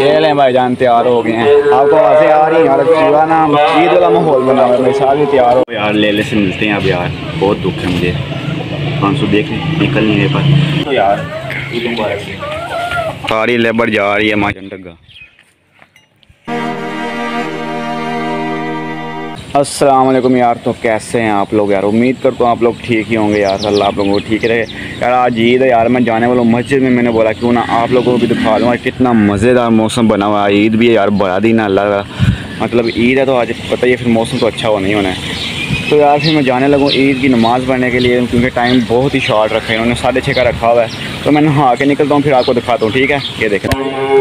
ये लें भाई जान तैयार हो गए हैं। आपको आवाज़ें आ रही हैं यार पूरा ना ईद वाला माहौल बना हुआ है। भाई सारे तैयार हो यार लेले से मिलते हैं अब यार। बहुत दुख है मुझे। पाँच सौ देख निकल नहीं रहे पास तो यार सारी लेबर जा रही है माँ। चंडगा वालेकुम यार तो कैसे हैं आप लोग यार? उम्मीद करता हूँ आप लोग ठीक ही होंगे यार, अल्लाह आप लोगों को ठीक रहे। यार, आज ईद है यार, मैं जाने वाला हूँ। मस्जिद में मैंने बोला, क्यों ना आप लोगों को भी दिखा दूँगा कितना मज़ेदार मौसम बना हुआ है। ईद भी है यार, बड़ा दिन अल्लाह का। मतलब ईद है तो आज, पता ही है, फिर मौसम तो अच्छा हो नहीं होना है। तो यार फिर मैं जाने लगूँ ईद की नमाज़ पढ़ने के लिए, क्योंकि टाइम बहुत ही शॉर्ट रखा है उन्होंने साढ़े छः का रखा हुआ है। तो मैं नहा के निकलता हूँ, फिर आपको दिखाता हूँ, ठीक है? ये देखें।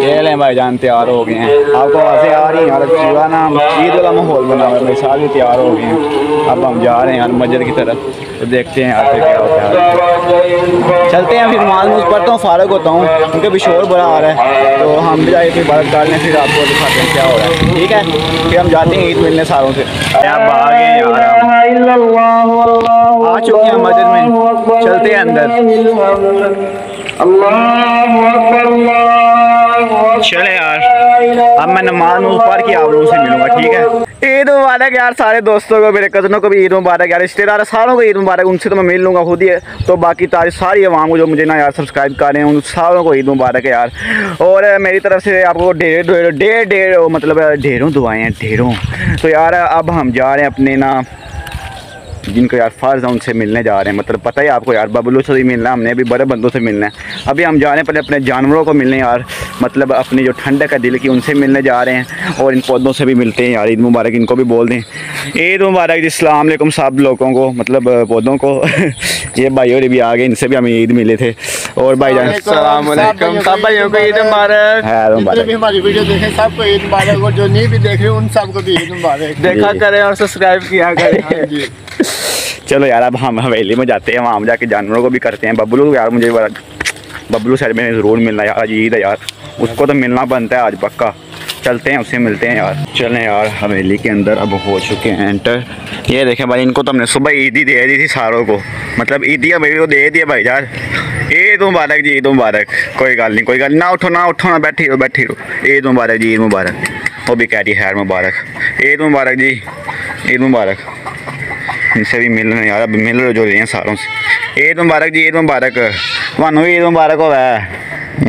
ये लें भाई जान, तैयार हो गए हैं। आपको आवाज़ें आ रही हैं यार पूरा ना, ईद वाला माहौल बना हुआ है भाई सारे तैयार हो गए हैं। अब हम जा रहे हैं यार मस्जिद की तरफ़। तो देखते हैं यार क्या होता है। चलते हैं फिर नमाज़ मुझ पढ़ता हूँ फारग होता हूँ। क्योंकि भी शोर बड़ा आ रहा है। तो हम भी जाए फिर बारक डालने फिर आपको दिखाते हैं क्या हो रहा है। ठीक है? फिर हम जाते हैं ईद मिलने सारों से। आ गए यार। हम आ चुके हैं मस्जिद में। चलते हैं अंदर। चले यार। अब मैं नमाज़ नूज पढ़ के आप लोगों से मिलूँगा ठीक है? ईद मुबारक यार सारे दोस्तों को, मेरे कज़नों को भी ईद मुबारक यार। रिश्तेदार सारों को ईद मुबारक, उनसे तो मैं मिल लूँगा खुद ही। तो बाकी तारी सारी आवाम को जो मुझे ना यार सब्सक्राइब कर रहे हैं, उन सारों को ईद मुबारक है यार। और मेरी तरफ़ से आपको ढेर डेढ़ ढेर मतलब ढेरों दुआएँ हैं, ढेरों। तो यार अब हम जा रहे हैं अपने ना जिनको यार फ़र्ज़ है उनसे मिलने जा रहे हैं। मतलब पता ही आपको यार, बबलू से भी मिलना है, हमने अभी बड़े बंदों से मिलना है। अभी हम जा रहे हैं, पहले अपने जानवरों को मिलने यार। मतलब अपनी जो ठंडक है दिल की उनसे मिलने जा रहे हैं और इन पौधों से भी मिलते हैं यार। ईद मुबारक इनको भी बोल दें। ईद मुबारक इस्लाम सब लोगों को मतलब पौधों को। ये भाई और भी आ गए, इनसे भी हमें ईद मिले थे। और भाई जान। सब भाइयों को ईद मुबारक। है जितने भी हमारी वीडियो देखे सबको ईद मुबारक और जो नहीं भी देख रहे उन सबको भी ईद मुबारक। देखा करें और सब्सक्राइब किया करें। चलो यार अब हम हवेली में जाते हैं वहाँ जाके जानवरों को भी करते हैं। बबलू यार मुझे बड़ा बबलू साइड में ज़रूर मिलना यार आज ईद है यार। उसको तो मिलना बनता है आज पक्का। चलते हैं उससे मिलते हैं यार। चलें यार हवेली के अंदर अब हो चुके हैं एंटर ये देखें भाई इनको तो हमने सुबह ईद ही दे दी थी सारों को। मतलब ईदिया मेरी को दे दिया भाई यार ईद मुबारक, जी ईद मुबारक। कोई गल नहीं कोई गल ना। उठो ना उठो, ना बैठी रहो बैठी रहो। ईद मुबारक, जी ईद मुबारक। वो भी कह रही है मुबारक। ईद मुबारक, जी। ईद मुबारक। इनसे भी मिल रहे यार अब मिल रहे जो रहे सारों से। ईद मुबारक, जी ईद मुबारक। वानू ईद मुबारक हो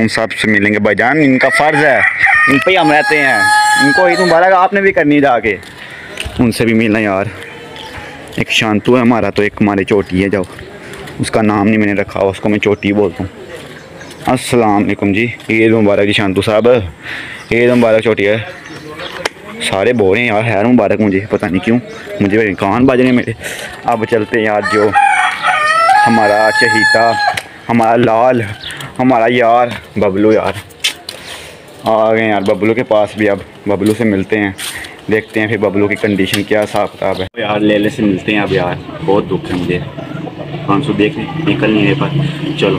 उन सबसे मिलेंगे। भाईजान इनका फ़र्ज़ है। इन पर हम रहते हैं। इनको ईद मुबारक, आपने भी करनी जाके। उनसे भी मिलना यार। एक शांतु है हमारा तो एक हमारी चोटी है, जाओ। उसका नाम नहीं मैंने रखा, उसको मैं चोटी बोलता हूँ। अस्सलाम वालेकुम जी, ईद मुबारक जी शांतु साहब। ईद मुबारक चोटी है। सारे बोल रहे हैं यार, हैर मुबारक मुझे, पता नहीं क्यों। मुझे कान बज रहे मेरे। अब चलते हैं यार जो हमारा शहीदा हमारा लाल, हमारा यार, बबलू यार। आ गए यार, बबलू के पास भी अब। बबलू से मिलते हैं, देखते हैं फिर बबलू की कंडीशन क्या हिसाब किताब है। यार लेले से मिलते हैं अब यार। बहुत दुख है मुझे। पाँच सौ देख निकल नहीं रहे पर चलो।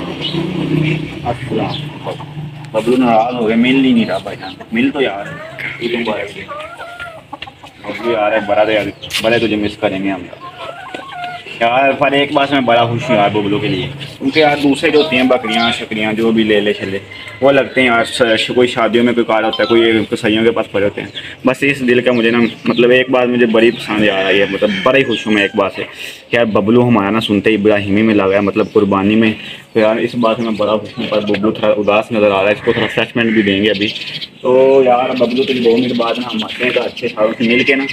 बबलू नाराज़ हो गए, मिल ही नहीं रहा भाई मिल तो यार बबलू यार है। बड़ा तो यार, बड़े तुझे मिस करेंगे हम। यार, पर एक बात में बड़ा खुश हूँ यार, बबलू के लिए। उनके यार दूसरे जो होती हैं, बकरियाँ, शकरियाँ, जो भी ले ले चले वो लगते हैं यार कोई शादियों में कोई कार होता है, कोई कसाइयों के पास पड़े होते हैं। बस इस दिल का मुझे ना मतलब एक बात मुझे बड़ी पसंद आ रही है मतलब बड़ा ही खुश हूँ मैं एक बात से। यार बबलू हमारा ना सुनते ही बड़ा हिमी में लगा है मतलब कुर्बानी में। तो यार इस बात में बड़ा खुश हूँ, पर बबलू थोड़ा उदास नज़र आ रहा है, इसको थोड़ा रिफ्रेशमेंट भी देंगे अभी। तो यार बबलू तो दो मिनट बाद ना हम आते हैं तो अच्छे सारों से मिल के ना,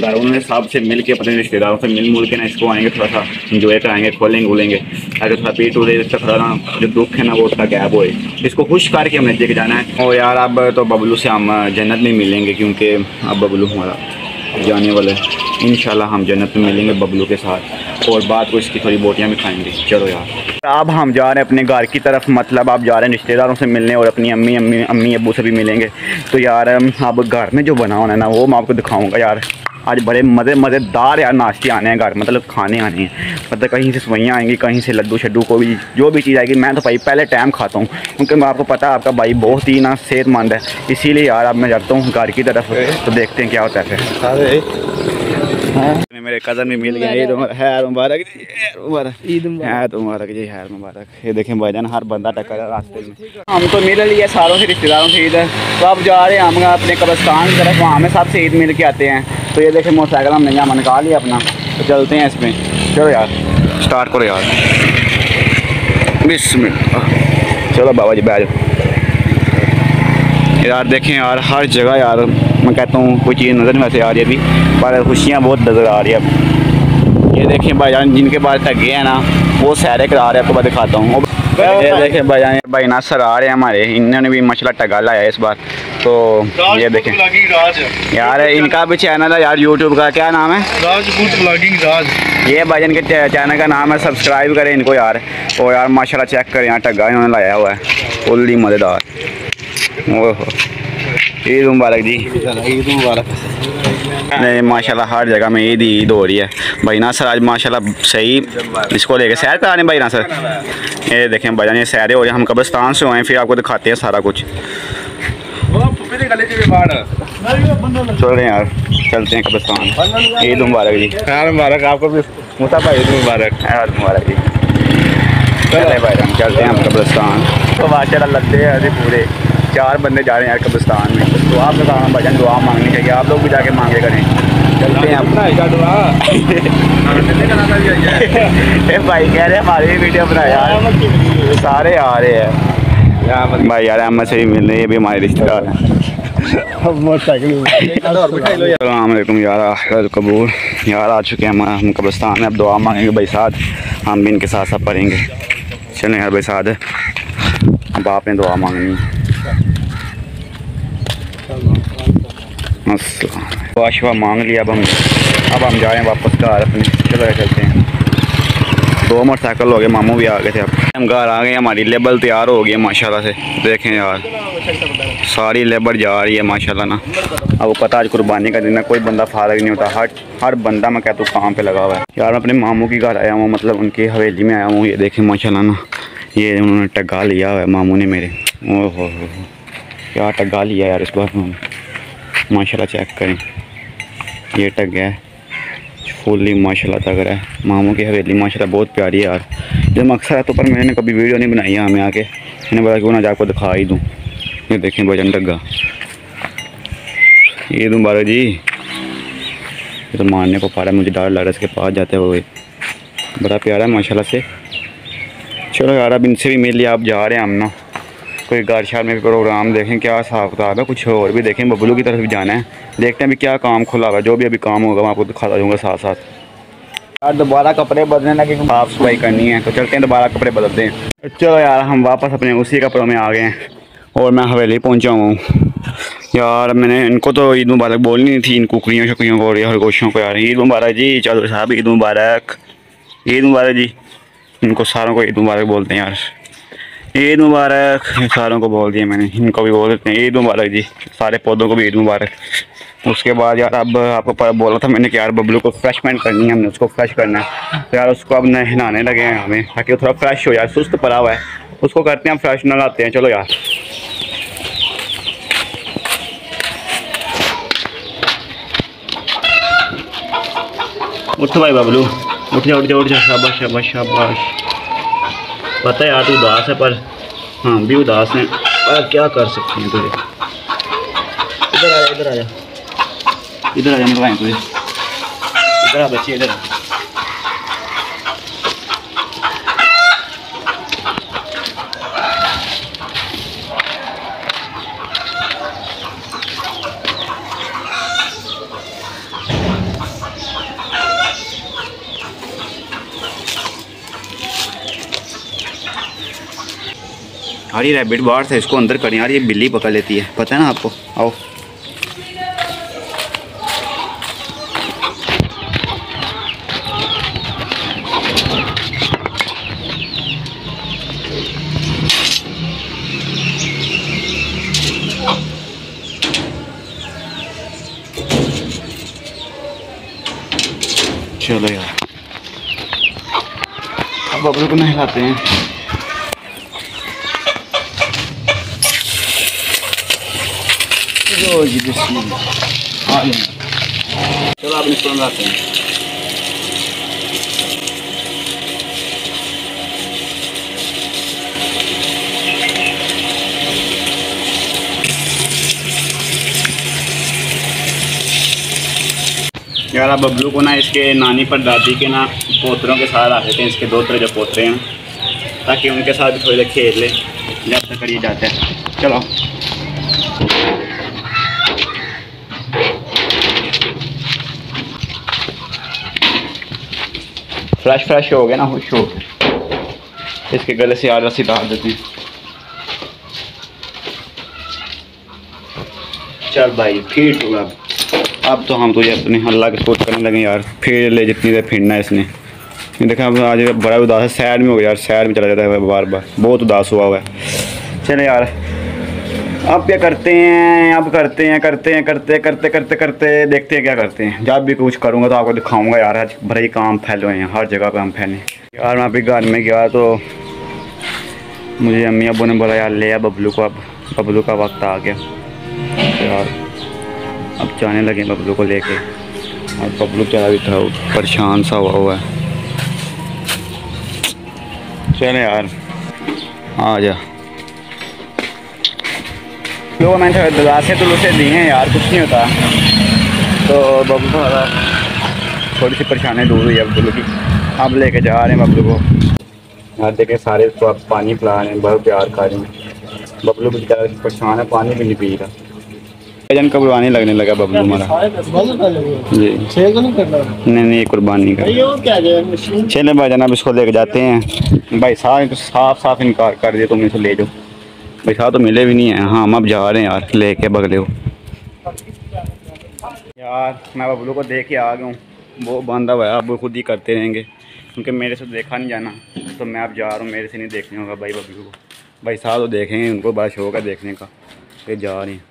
घरों में साहब से मिल के अपने रिश्तेदारों से मिल मुल के ना इसको आएँगे, थोड़ा सा इंजॉय कराएँगे खोलेंगे उलेंगे अगर थोड़ा पेट उड़े इसका थोड़ा ना जो दुख है ना, वो उसका गैप होए। इसको खुश करके हमने देख जाना है। और यार, अब तो बबलू से हम जन्नत में मिलेंगे क्योंकि अब बबलू हमारा जाने वाले इन हम जन्नत में मिलेंगे बबलू के साथ। और बाद को इसकी थोड़ी बोटियाँ भी खाएँगे। चलो यार। अब हम जा रहे हैं अपने घर की तरफ़ मतलब आप जा रहे हैं रिश्तेदारों से मिलने और अपनी अम्मी अम्मी अम्मी अबू से भी मिलेंगे। तो यार अब घर में जो बना होना है ना वो मैं आपको दिखाऊँगा यार। आज बड़े मज़े मज़ेदार यार नाश्ते आने हैं घर मतलब खाने आने हैं। मतलब कहीं से सवैयाँ आएँगी कहीं से लड्डू शड्डू को भी जो भी चीज़ आएगी मैं तो भाई पहले टाइम खाता हूँ। क्योंकि मैं आपको पता है आपका भाई बहुत ही ना सेहतमंद है। इसीलिए यार अब मैं जाता हूँ घर की तरफ़ तो देखते हैं क्या होता है फिर। मेरे कज़न भी मिल गए। ईद मुबारक है मुबारक जी है मुबारक। ईद मुबारक। है तो मुबारक जी है मुबारक। ये देखें भाईजान हर बंदा टक्कर है रास्ते में। हम तो मिल लिए सारों से रिश्तेदारों से इधर तो अब जा रहे हैं हम अपने कब्रस्तान की तरफ़। वहाँ में सबसे ईद मिल के आते हैं। तो ये देखें मोटरसाइकिल हमने यहाँ निकाल लिया अपना। तो चलते हैं इसमें। चलो यार स्टार्ट करो यार। बिस्मिल्लाह। चलो बाबा जी बैठ यार देखें यार हर जगह यार मैं कहता हूँ कोई चीज़ नज़र नहीं वैसे आ रही अभी पर खुशियाँ बहुत नज़र आ रही है। अब ये देखें भाईजान जिनके पास टगे हैं ना वो सैरे करा रहे हैं आपको मैं दिखाता हूँ। ये देखें भाईजान भाई नासर आ रहे हैं हमारे इन्होंने भी मछला टगा लाया है इस बार। तो ये देखें। यार इनका भी चैनल है यार यूट्यूब का क्या नाम है? राजपूत ब्लॉगिंग राज। ये भाईजान के चैनल का नाम है सब्सक्राइब करें इनको यार। और यार माशाल्लाह चेक करें यार टग्गा इन्होंने लाया हुआ है। फुल्ली मज़ेदार। ओहो। ईद मुबारक जी। ईद मुबारक। नहीं माशाल्लाह हर जगह में ईद ही ईद हो रही है। भाई ना सर आज माशाल्लाह सही इसको लेके सैर कराने भाई ना सर। ये देखें भाईजान ये सैरे हो रहे हैं हम कब्रस्तान से हुए हैं फिर आपको दिखाते हैं सारा कुछ। चल रहे हैं यार चलते हैं कब्रस्तान। ईद मुबारक जी। यार मुबारक आपको भी मुसा भाई ईद मुबारक। यार मुबारक जी। चले भाई हम चलते हैं हम कब्रस्तान। तो माशाल्लाह लगते हैं अभी पूरे। चार बंदे जा रहे हैं यार कब्रस्तान में। तो आप लोग आना भजन दुआ मांगनी चाहिए। आप लोग भी जाके मांगे करें। चलते हैं अपना ये भाई कह रहे हैं हमारी भी वीडियो बना यार। सारे आ रहे हैं। भाई यार अहमद से भी मिल रहे हैं ये भी हमारे रिश्तेदार हैं। यार कबूल। यार आ चुके हैं हम कब्रस्तान में। अब दुआ मांगेंगे भाई साथ हम भी इनके साथ साथ पढ़ेंगे। चलें यार भाई साथ अब आपने दुआ मांगनी। दुआ शुआ मांग लिया अब हम। अब हम जा रहे हैं वापस घर अपने। चलो चलते हैं। दो मोटरसाइकिल हो गए, मामू भी आ गए थे अब। हम घर आ गए हमारी लेबल तैयार हो गई है, माशाल्लाह से। देखें यार, सारी लेबर जा रही है, माशाल्लाह ना। अब पता आज कुर्बानी का दिन है, कोई बंदा फारग नहीं होता। हर हर बंदा मैं कहता हूँ, काम पे लगा हुआ है। यार मैं अपने मामू के घर आया हूँ मतलब उनकी हवेली में आया हूँ, ये देखें, माशाल्लाह ना। ये उन्होंने टग्गा लिया हुआ है, मामू ने मेरे। ओहो हो क्या टग्गा लिया यार इस बार उन्होंने। माशाल्लाह चेक करें। ये टग है। फुल्ली माशाल्लाह तगड़ा है। मामू की हवेली माशाल्लाह बहुत प्यारी है यार। जब मकसद है तो पर मैंने कभी वीडियो नहीं बनाई हमें आके। मैंने बोला क्यों ना जाकर दिखा ही दूँ। ये देखें भजन टग्गा ईद मुबारक जी ये तो मारने को पा रहा मुझे डर लग रहा है इसके पास जाते हुए। बड़ा प्यारा है माशाल्लाह से। चलो यार, अब इनसे भी मिल लिया। आप जा रहे हैं हम ना। कोई गाड़ शार में भी प्रोग्राम देखें क्या हिसाब किताब है कुछ और भी देखें बबलू की तरफ़ भी जाना है। देखते हैं अभी क्या काम खुला हुआ जो भी अभी काम होगा मैं आपको दिखाता जाऊँगा साथ साथ यार दोबारा कपड़े बदलने लगे साफ़ सफ़ाई करनी है तो चलते हैं दोबारा कपड़े बदलते हैं। चलो यार हम वापस अपने उसी कपड़ों में आ गए हैं और मैं हवेली पहुँचा हुआ हूँ। यार मैंने इनको तो ईद मुबारक बोलनी नहीं थी इन कुकड़ियों शकुड़ियों को और ये खरगोशों को यार। ईद मुबारक जी चलो साहब ईद मुबारक। ईद मुबारक जी इनको सारों को ईद मुबारक बोलते हैं यार। ईद मुबारक। सारों को बोल दिया मैंने, इनको भी बोल देते हैं। ईद मुबारक जी, सारे पौधों को भी ईद मुबारक। उसके बाद यार, अब आपको बोला था मैंने कि यार बबलू को फ्रेशमेंट करनी है, हमने उसको फ्रेश करना है। तो यार उसको अब नहलाने लगे हैं हमें, ताकि वो थोड़ा फ्रेश हो जाए, सुस्त पड़ा हुआ है। उसको करते हैं फ्रेश नहलाते हैं, चलो यार। उठ भाई बबलू, उठ जा उठ जा उठ जा, शाबाश शाबाश शाबाश। पता है यार उदास है, पर हम भी उदास हैं। पर क्या कर सकते हैं तुझे? इधर आ जा, इधर आ जा। इधर आ जा नलवाएँ तुझे। इधर आ, बच्चे, इधर आ। ये रैबिट बाहर से, इसको अंदर करें। यार, ये बिल्ली पकड़ लेती है। पता है ना आपको? आओ। चलो यार। अब बबलू को नहलाते हैं। यार बबलू को ना इसके नानी पर, दादी के ना पोतरों के साथ आते थे, इसके दो तरह जो पोतरे हैं। ताकि उनके साथ भी थोड़ी देर खेल ले, जब तक ये जाते हैं। चलो। फ्रेश फ्रेश हो गया ना, खुश हो। इसके गले से यार रस्सी डाल देते। चल भाई, फिर तू अब अब तो हम तुझे अपने अल्लाह के स्पोर्ट करने लगे यार। फिर ले जितनी देर फिरना है इसने। देखा, अब आज बड़ा उदास है, सैड में हो गया यार, सैड में चला जाता है बार बार। बहुत उदास हुआ हुआ है चले यार अब क्या करते हैं? अब करते हैं करते हैं, करते करते करते करते, देखते हैं क्या करते हैं? जब भी कुछ करूँगा तो आपको दिखाऊँगा यार, आज भरे ही काम फैले हैं, हर जगह पे हम फैले। यार, मैं अभी घर में गया तो मुझे अम्मी अबू ने बोला, यार, ले बबलू को अब, बबलू का वक्त आ गया। यार, अब जाने लगे बबलू को लेके। और बबलू चला भी था परेशान सा हुआ हुआ है। चले यार, आ जा। लोग मैंने दलासे तो लुसे दिए हैं यार कुछ नहीं होता। तो बबलू थोड़ा थोड़ी सी परेशानी दूर हुई है बबलू की। अब लेके जा रहे हैं बबलू को। यार देखे सारे उसको अब पानी पिला रहे हैं बहुत प्यार कर रहे हैं। बबलू भी परेशान है पानी भी नहीं पी रहा। भजन का कुर्बानी लगने लगा बबलू हमारा। जी। नहीं नहीं कुर्बानी का। क्या मशीन? चले भाईजान अब इसको लेके जाते हैं। भाई साहब तो साफ़ साफ़ इनकार कर दिया तुम इसे ले जाओ। साहब तो मिले भी नहीं है। हाँ हम अब जा रहे हैं यार, लेके बगले को। यार, मैं बबलू को देख के आ गया हूँ। वो बांधा हुआ है अब वो खुद ही करते रहेंगे। क्योंकि मेरे से देखा नहीं जाना। तो मैं अब जा रहा हूँ, मेरे से नहीं देखने होगा भाई बबलू को। भाई साहब तो देखेंगे उनको, बड़ा शौक है देखने का। फिर जा रहे हैं।